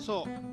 そう。